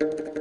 you.